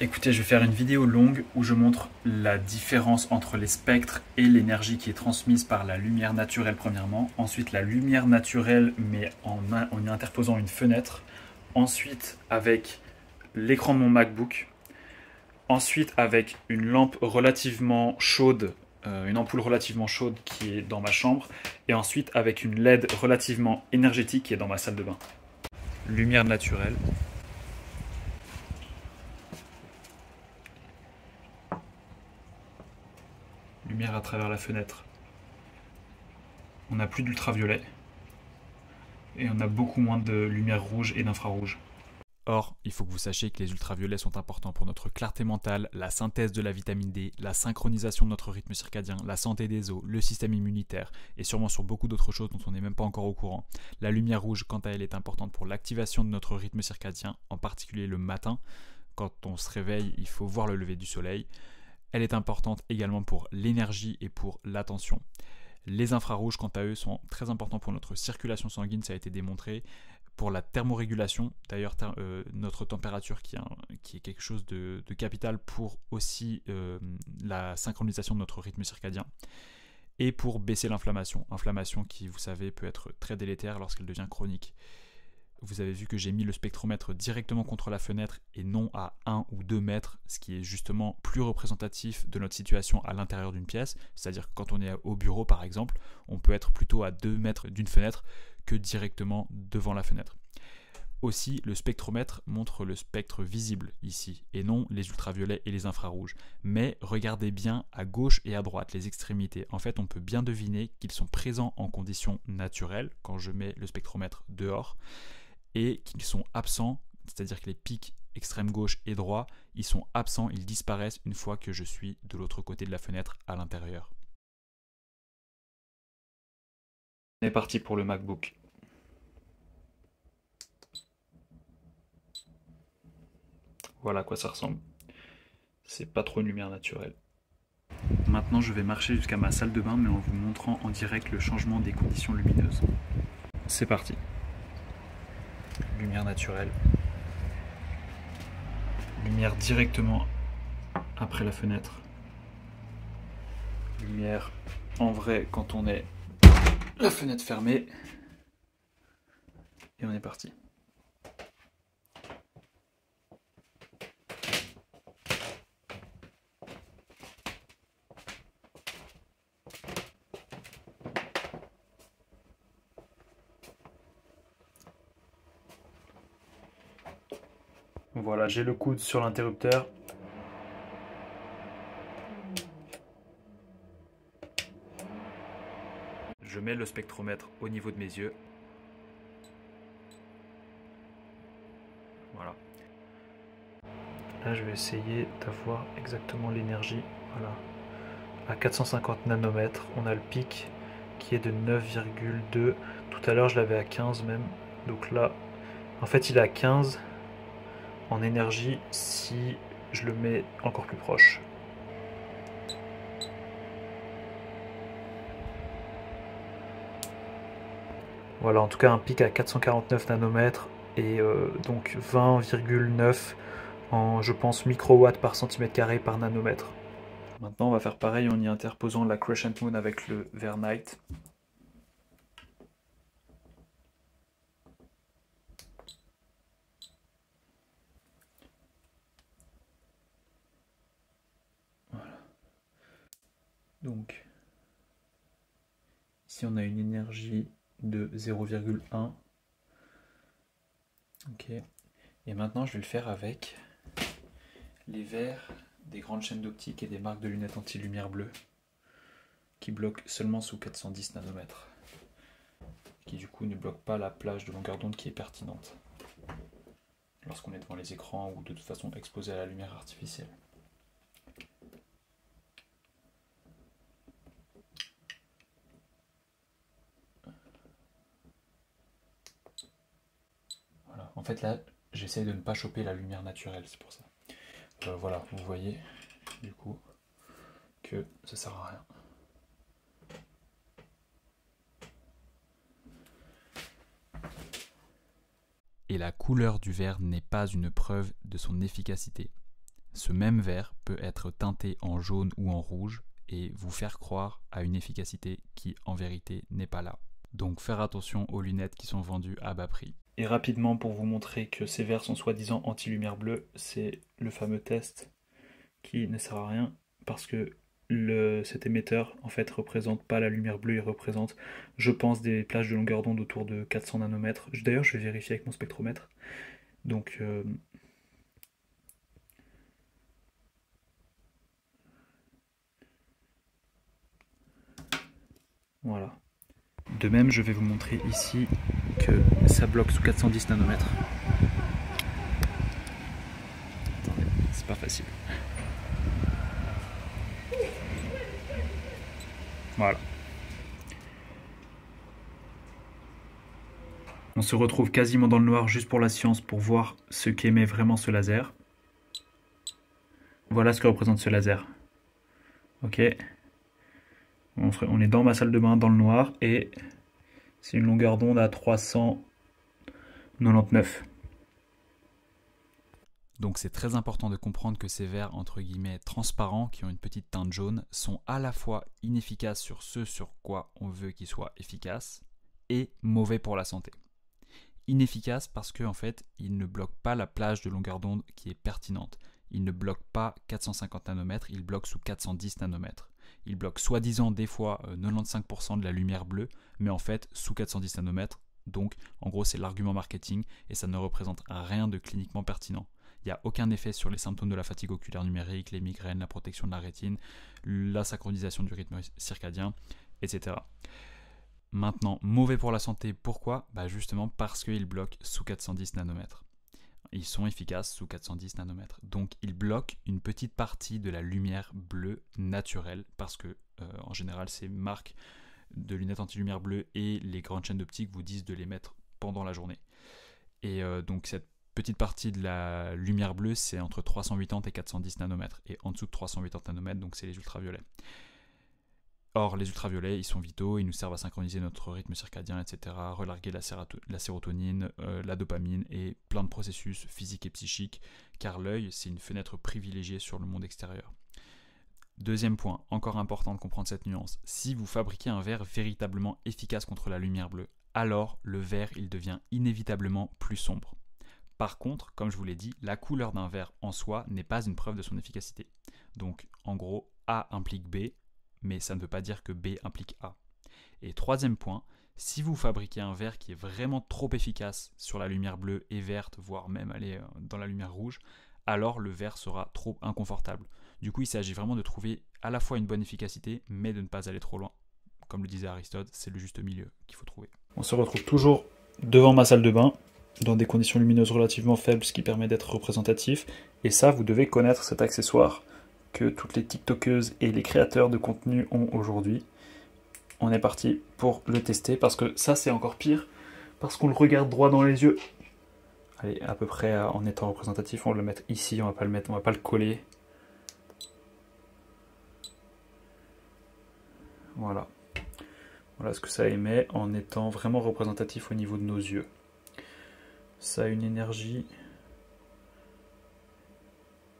Écoutez, je vais faire une vidéo longue où je montre la différence entre les spectres et l'énergie qui est transmise par la lumière naturelle premièrement. Ensuite, la lumière naturelle mais en, en interposant une fenêtre. Ensuite, avec l'écran de mon MacBook. Ensuite, avec une lampe relativement chaude, euh, une ampoule relativement chaude qui est dans ma chambre. Et ensuite, avec une LED relativement énergétique qui est dans ma salle de bain. Lumière naturelle. À travers la fenêtre. On n'a plus d'ultraviolet et on a beaucoup moins de lumière rouge et d'infrarouge. Or, il faut que vous sachiez que les ultraviolets sont importants pour notre clarté mentale, la synthèse de la vitamine D, la synchronisation de notre rythme circadien, la santé des os, le système immunitaire, et sûrement sur beaucoup d'autres choses dont on n'est même pas encore au courant. La lumière rouge, quant à elle, est importante pour l'activation de notre rythme circadien, en particulier le matin. Quand on se réveille, il faut voir le lever du soleil. Elle est importante également pour l'énergie et pour l'attention. Les infrarouges, quant à eux, sont très importants pour notre circulation sanguine, ça a été démontré. Pour la thermorégulation, d'ailleurs, euh, notre température qui, est quelque chose de, capital pour aussi euh, la synchronisation de notre rythme circadien. Et pour baisser l'inflammation. Inflammation qui, vous savez, peut être très délétère lorsqu'elle devient chronique vous avez vu que j'ai mis le spectromètre directement contre la fenêtre et non à 1 ou 2 mètres, ce qui est justement plus représentatif de notre situation à l'intérieur d'une pièce. C'est-à-dire que quand on est au bureau par exemple, on peut être plutôt à 2 mètres d'une fenêtre que directement devant la fenêtre. Aussi, le spectromètre montre le spectre visible ici, et non les ultraviolets et les infrarouges. Mais regardez bien à gauche et à droite les extrémités. En fait, on peut bien deviner qu'ils sont présents en conditions naturelles quand je mets le spectromètre dehors et qu'ils sont absents, c'est-à-dire que les pics extrême gauche et droit, ils sont absents, ils disparaissent une fois que je suis de l'autre côté de la fenêtre à l'intérieur. On est parti pour le MacBook. Voilà à quoi ça ressemble. C'est pas trop une lumière naturelle. Maintenant, je vais marcher jusqu'à ma salle de bain, mais en vous montrant en direct le changement des conditions lumineuses. C'est parti lumière naturelle. Lumière directement après la fenêtre. Lumière en vrai quand on est la fenêtre fermée. Et on est parti. Voilà, j'ai le coude sur l'interrupteur. Je mets le spectromètre au niveau de mes yeux. Voilà. Là, je vais essayer d'avoir exactement l'énergie. Voilà. À 450 nanomètres, on a le pic qui est de 9,2. Tout à l'heure, je l'avais à 15 même. Donc là, en fait, il est à 15 en énergie si je le mets encore plus proche. Voilà, en tout cas un pic à 449 nanomètres et euh, donc 20,9 en, je pense, microwatts par centimètre carré par nanomètre. Maintenant, on va faire pareil en y interposant la Crescent Moon avec le Vernite. Donc, ici on a une énergie de 0,1. Ok. Et maintenant je vais le faire avec les verres des grandes chaînes d'optique et des marques de lunettes anti-lumière bleue qui bloquent seulement sous 410 nanomètres. Qui du coup ne bloquent pas la plage de longueur d'onde qui est pertinente lorsqu'on est devant les écrans ou de toute façon exposé à la lumière artificielle. En fait là, j'essaye de ne pas choper la lumière naturelle, c'est pour ça. Euh, voilà, vous voyez du coup que ça sert à rien. Et la couleur du verre n'est pas une preuve de son efficacité. ce même verre peut être teinté en jaune ou en rouge et vous faire croire à une efficacité qui en vérité n'est pas là. Donc faire attention aux lunettes qui sont vendues à bas prix. Et rapidement, pour vous montrer que ces verres sont soi-disant anti-lumière bleue, c'est le fameux test qui ne sert à rien parce que cet émetteur en fait représente pas la lumière bleue, il représente, je pense, des plages de longueur d'onde autour de 400 nanomètres. D'ailleurs, je vais vérifier avec mon spectromètre. Donc, euh, voilà. De même, je vais vous montrer ici que ça bloque sous 410 nanomètres. Attendez, c'est pas facile. Voilà. On se retrouve quasiment dans le noir juste pour la science pour voir ce qu'émet vraiment ce laser. Voilà ce que représente ce laser. Ok. On est dans ma salle de bain dans le noir et c'est une longueur d'onde à 399. Donc c'est très important de comprendre que ces verres entre guillemets transparents qui ont une petite teinte jaune sont à la fois inefficaces sur ce sur quoi on veut qu'ils soient efficaces et mauvais pour la santé. Inefficaces parce qu'en en fait, ils ne bloquent pas la plage de longueur d'onde qui est pertinente. Ils ne bloquent pas 450 nanomètres, ils bloquent sous 410 nanomètres. Ils bloquent soi-disant des fois 95% euh, de la lumière bleue, mais en fait sous 410 nanomètres. Donc en gros c'est l'argument marketing et ça ne représente rien de cliniquement pertinent. Il n'y a aucun effet sur les symptômes de la fatigue oculaire numérique, les migraines, la protection de la rétine, la synchronisation du rythme circadien, etc. Maintenant, mauvais pour la santé, pourquoi? Bah Justement parce qu'ils bloquent sous 410 nanomètres. Ils sont efficaces sous 410 nanomètres. Donc ils bloquent une petite partie de la lumière bleue naturelle parce que euh, en général ces marques de lunettes anti-lumière bleue et les grandes chaînes d'optique vous disent de les mettre pendant la journée. Et euh, donc cette petite partie de la lumière bleue, c'est entre 380 et 410 nanomètres. Et en dessous de 380 nanomètres, donc c'est les ultraviolets. Or, les ultraviolets, ils sont vitaux, ils nous servent à synchroniser notre rythme circadien, etc., relarguer la, sérotonine, euh, la dopamine et plein de processus physiques et psychiques, car l'œil, c'est une fenêtre privilégiée sur le monde extérieur. Deuxième point, encore important de comprendre cette nuance, si vous fabriquez un verre véritablement efficace contre la lumière bleue, alors le verre, il devient inévitablement plus sombre. Par contre, comme je vous l'ai dit, la couleur d'un verre en soi n'est pas une preuve de son efficacité. Donc en gros, A implique B, mais ça ne veut pas dire que B implique A. Et troisième point, si vous fabriquez un verre qui est vraiment trop efficace sur la lumière bleue et verte, voire même aller euh, dans la lumière rouge, alors le verre sera trop inconfortable. Du coup, il s'agit vraiment de trouver à la fois une bonne efficacité, mais de ne pas aller trop loin. Comme le disait Aristote, c'est le juste milieu qu'il faut trouver. On se retrouve toujours devant ma salle de bain dans des conditions lumineuses relativement faibles, ce qui permet d'être représentatif. Et ça, vous devez connaître cet accessoire que toutes les TikTokeuses et les créateurs de contenu ont aujourd'hui. On est parti pour le tester parce que ça, c'est encore pire parce qu'on le regarde droit dans les yeux. Allez, à peu près en étant représentatif, on va le mettre ici, on va pas le mettre, on va pas le coller. Voilà. Voilà ce que ça émet en étant vraiment représentatif au niveau de nos yeux. Ça a une énergie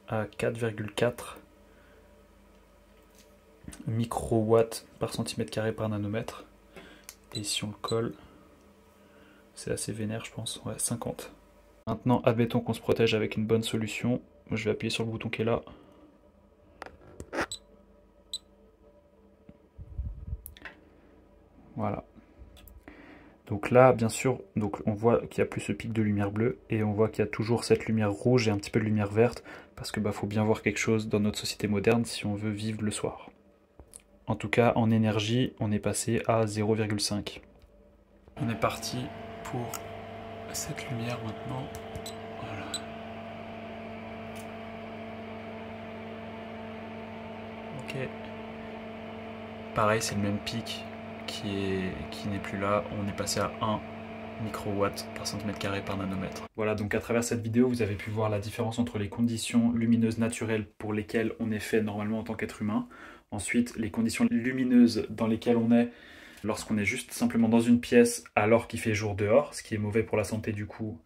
à 4,4 microwatts par centimètre carré par nanomètre. Et si on le colle, c'est assez vénère, je pense. Ouais, 50. Maintenant, admettons qu'on se protège avec une bonne solution. Je vais appuyer sur le bouton qui est là. Voilà. Donc là, bien sûr, donc on voit qu'il n'y a plus ce pic de lumière bleue et on voit qu'il y a toujours cette lumière rouge et un petit peu de lumière verte parce que bah faut bien voir quelque chose dans notre société moderne si on veut vivre le soir. En tout cas, en énergie, on est passé à 0,5. On est parti pour cette lumière maintenant. Voilà. Ok. Pareil, c'est le même pic qui n'est plus là. On est passé à 1 microwatt par centimètre carré par nanomètre. Voilà, donc à travers cette vidéo, vous avez pu voir la différence entre les conditions lumineuses naturelles pour lesquelles on est fait normalement en tant qu'être humain. Ensuite, les conditions lumineuses dans lesquelles on est lorsqu'on est juste simplement dans une pièce alors qu'il fait jour dehors, ce qui est mauvais pour la santé du coup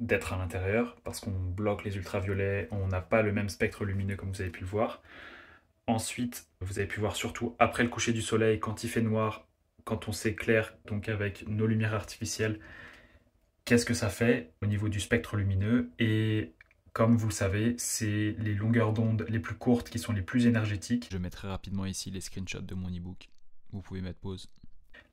d'être à l'intérieur parce qu'on bloque les ultraviolets, on n'a pas le même spectre lumineux comme vous avez pu le voir. Ensuite, vous avez pu voir surtout après le coucher du soleil, quand il fait noir, quand on s'éclaire donc avec nos lumières artificielles, qu'est-ce que ça fait au niveau du spectre lumineux et comme vous le savez, c'est les longueurs d'onde les plus courtes qui sont les plus énergétiques. Je mettrai rapidement ici les screenshots de mon ebook. Vous pouvez mettre pause.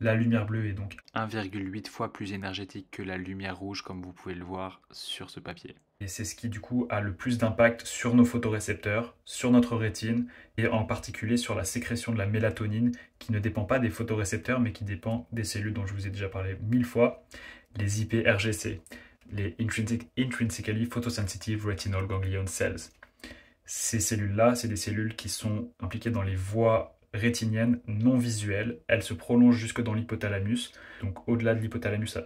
La lumière bleue est donc 1,8 fois plus énergétique que la lumière rouge comme vous pouvez le voir sur ce papier. Et c'est ce qui du coup a le plus d'impact sur nos photorécepteurs, sur notre rétine et en particulier sur la sécrétion de la mélatonine qui ne dépend pas des photorécepteurs mais qui dépend des cellules dont je vous ai déjà parlé mille fois, les IPRGC, les Intrinsically Photosensitive Retinal Ganglion Cells. Ces cellules-là, c'est des cellules qui sont impliquées dans les voies rétinienne non visuelle. Elle se prolonge jusque dans l'hypothalamus. Donc au-delà de l'hypothalamus,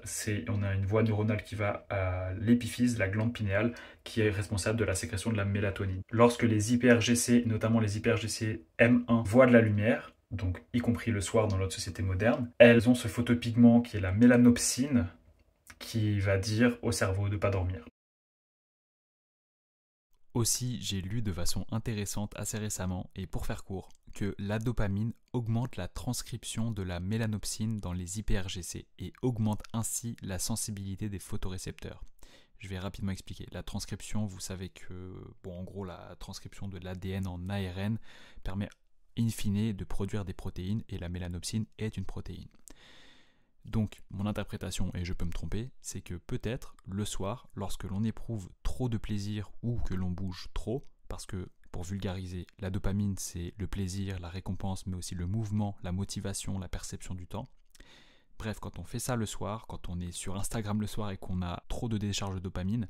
on a une voie neuronale qui va à l'épiphyse, la glande pinéale, qui est responsable de la sécrétion de la mélatonine. Lorsque les hyperGC, notamment les hyperGC M1, voient de la lumière, donc y compris le soir dans notre société moderne, elles ont ce photopigment qui est la mélanopsine, qui va dire au cerveau de ne pas dormir. Aussi, j'ai lu de façon intéressante assez récemment, et pour faire court, que la dopamine augmente la transcription de la mélanopsine dans les IPRGC et augmente ainsi la sensibilité des photorécepteurs. Je vais rapidement expliquer. La transcription, vous savez que, bon, en gros, la transcription de l'ADN en ARN permet in fine de produire des protéines et la mélanopsine est une protéine. Donc, mon interprétation, et je peux me tromper, c'est que peut-être le soir, lorsque l'on éprouve trop de plaisir ou que l'on bouge trop, parce que pour vulgariser, la dopamine c'est le plaisir, la récompense, mais aussi le mouvement, la motivation, la perception du temps. Bref, quand on fait ça le soir, quand on est sur Instagram le soir et qu'on a trop de décharge de dopamine,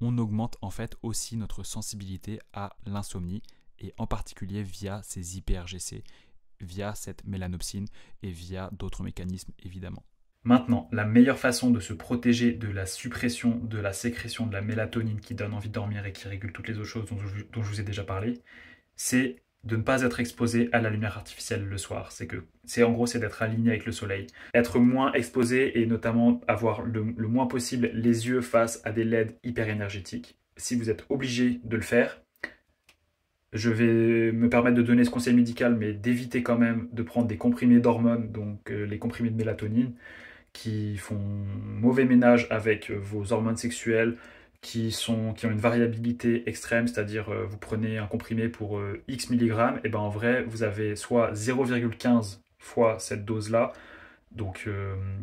on augmente en fait aussi notre sensibilité à l'insomnie et en particulier via ces IPRGC via cette mélanopsine et via d'autres mécanismes évidemment. Maintenant, la meilleure façon de se protéger de la suppression de la sécrétion de la mélatonine qui donne envie de dormir et qui régule toutes les autres choses dont je, vous ai déjà parlé, c'est de ne pas être exposé à la lumière artificielle le soir. C'est que, c'est en gros, c'est d'être aligné avec le soleil, être moins exposé et notamment avoir le, le moins possible les yeux face à des LED hyper énergétiques. Si vous êtes obligé de le faire, je vais me permettre de donner ce conseil médical, mais d'éviter quand même de prendre des comprimés d'hormones, donc euh, les comprimés de mélatonine, qui font mauvais ménage avec euh, vos hormones sexuelles, qui, sont, qui ont une variabilité extrême, c'est-à-dire euh, vous prenez un comprimé pour X milligrammes, et ben en vrai, vous avez soit 0,15 fois cette dose-là, donc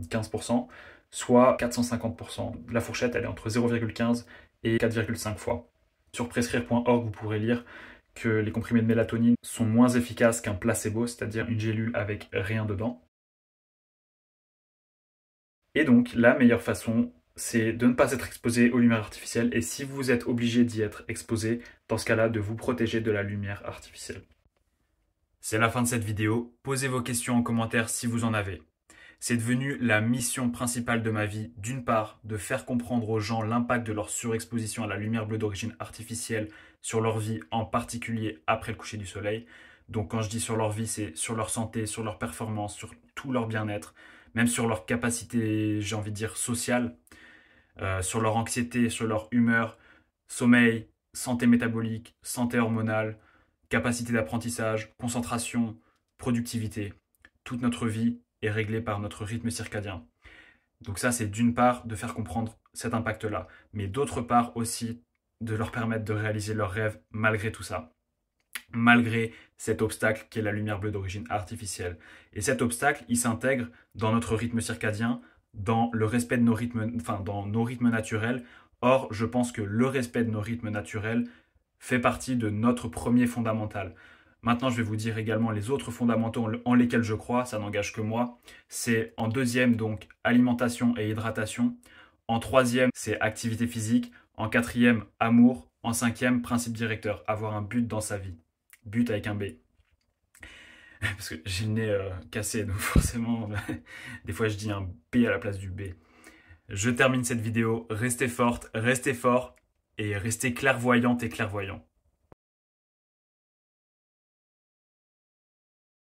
15%, soit 450%. La fourchette, elle est entre 0,15 et 4,5 fois. Sur prescrire.org, vous pourrez lire que les comprimés de mélatonine sont moins efficaces qu'un placebo, c'est-à-dire une gélule avec rien dedans. Et donc, la meilleure façon, c'est de ne pas être exposé aux lumières artificielles, et si vous êtes obligé d'y être exposé, dans ce cas-là, de vous protéger de la lumière artificielle. C'est la fin de cette vidéo. Posez vos questions en commentaire si vous en avez. C'est devenu la mission principale de ma vie, d'une part, de faire comprendre aux gens l'impact de leur surexposition à la lumière bleue d'origine artificielle sur leur vie, en particulier après le coucher du soleil. Donc quand je dis sur leur vie, c'est sur leur santé, sur leur performance, sur tout leur bien-être, même sur leur capacité, j'ai envie de dire, sociale, euh, sur leur anxiété, sur leur humeur, sommeil, santé métabolique, santé hormonale, capacité d'apprentissage, concentration, productivité. Toute notre vie est réglé par notre rythme circadien. Donc ça, c'est d'une part de faire comprendre cet impact-là, mais d'autre part aussi de leur permettre de réaliser leurs rêves malgré tout ça, malgré cet obstacle qui est la lumière bleue d'origine artificielle. Et cet obstacle, il s'intègre dans notre rythme circadien, dans le respect de nos rythmes, enfin dans nos rythmes naturels. Or, je pense que le respect de nos rythmes naturels fait partie de notre premier fondamental. Maintenant, je vais vous dire également les autres fondamentaux en lesquels je crois, ça n'engage que moi. C'est en deuxième, donc, alimentation et hydratation. En troisième, c'est activité physique. En quatrième, amour. En cinquième, principe directeur, avoir un but dans sa vie. But avec un B. Parce que j'ai le nez euh, cassé, donc forcément, des fois je dis un B à la place du B. Je termine cette vidéo. Restez forte, restez fort et restez clairvoyante et clairvoyant.